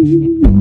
you.